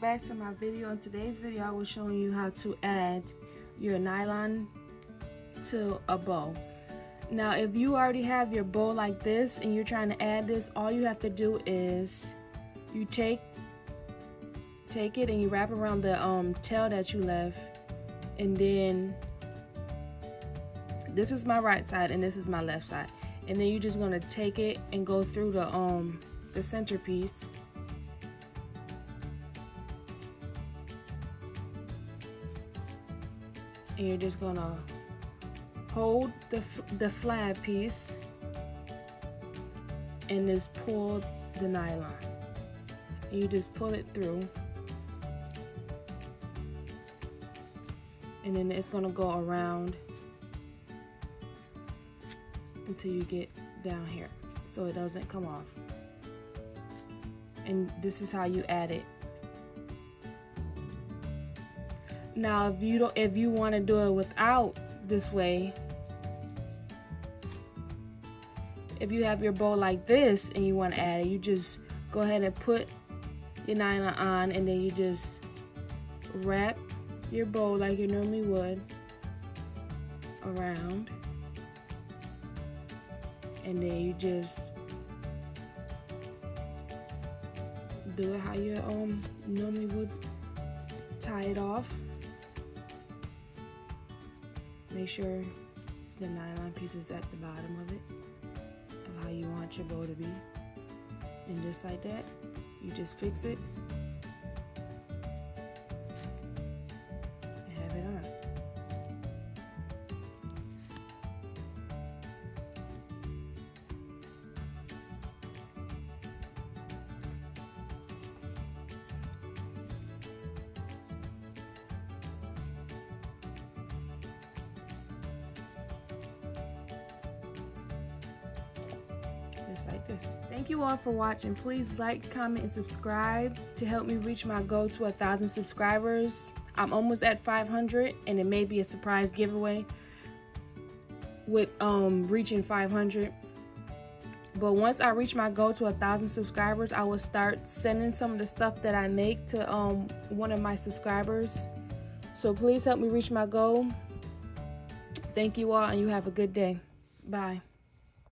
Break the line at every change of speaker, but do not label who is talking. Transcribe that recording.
welcome back to my video. In today's video I was showing you how to add your nylon to a bow. Now if you already have your bow like this and you're trying to add this all you have to do is you take take it and you wrap around the um, tail that you left. And then this is my right side and this is my left side. And then you're just going to take it and go through the um the centerpiece and you're just gonna hold the, the flab piece and just pull the nylon. And you just pull it through. And then it's gonna go around until you get down here so it doesn't come off. And this is how you add it now if you don't if you want to do it without this way if you have your bow like this and you want to add it you just go ahead and put your nylon on and then you just wrap your bow like you normally would around. And then you just do it how you um normally would tie it off make sure the nylon piece is at the bottom of it of how you want your bow to be. And just like that you just fix it Thank you all for watching. Please like, comment, and subscribe to help me reach my goal to a thousand subscribers. I'm almost at 500 and it may be a surprise giveaway with um, reaching 500. But once I reach my goal to a thousand subscribers, I will start sending some of the stuff that I make to um, one of my subscribers. So please help me reach my goal. Thank you all and you have a good day. Bye.